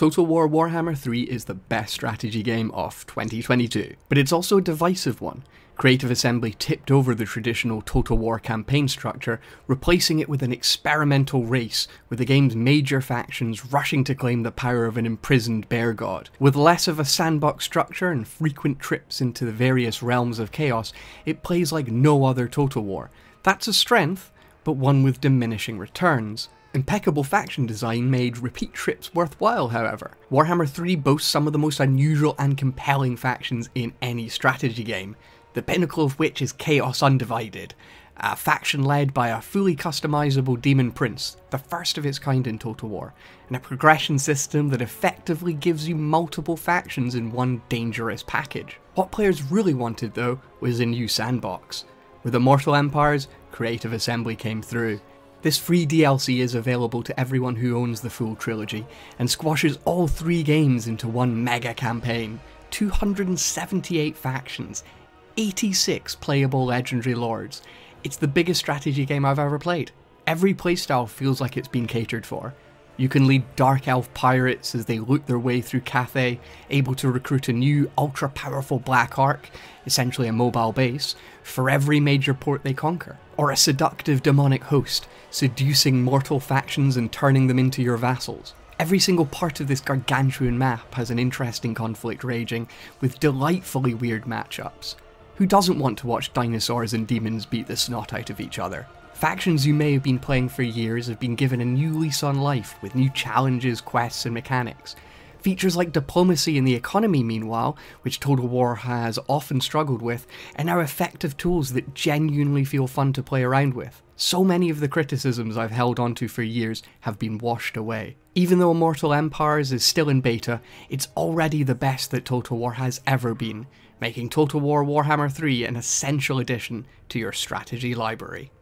Total War Warhammer 3 is the best strategy game of 2022, but it's also a divisive one. Creative Assembly tipped over the traditional Total War campaign structure, replacing it with an experimental race, with the game's major factions rushing to claim the power of an imprisoned bear god. With less of a sandbox structure and frequent trips into the various realms of chaos, it plays like no other Total War. That's a strength, but one with diminishing returns. Impeccable faction design made repeat trips worthwhile, however. Warhammer 3 boasts some of the most unusual and compelling factions in any strategy game, the pinnacle of which is Chaos Undivided, a faction led by a fully customizable Demon Prince, the first of its kind in Total War, and a progression system that effectively gives you multiple factions in one dangerous package. What players really wanted, though, was a new sandbox. With Immortal Empires, Creative Assembly came through, this free DLC is available to everyone who owns the full trilogy, and squashes all three games into one mega campaign. 278 factions, 86 playable legendary lords. It's the biggest strategy game I've ever played. Every playstyle feels like it's been catered for, you can lead Dark Elf pirates as they loot their way through Cathay, able to recruit a new ultra powerful Black Ark, essentially a mobile base, for every major port they conquer. Or a seductive demonic host, seducing mortal factions and turning them into your vassals. Every single part of this gargantuan map has an interesting conflict raging, with delightfully weird matchups. Who doesn't want to watch dinosaurs and demons beat the snot out of each other? Factions you may have been playing for years have been given a new lease on life with new challenges, quests, and mechanics. Features like diplomacy and the economy, meanwhile, which Total War has often struggled with, are now effective tools that genuinely feel fun to play around with. So many of the criticisms I've held onto for years have been washed away. Even though Immortal Empires is still in beta, it's already the best that Total War has ever been, making Total War Warhammer 3 an essential addition to your strategy library.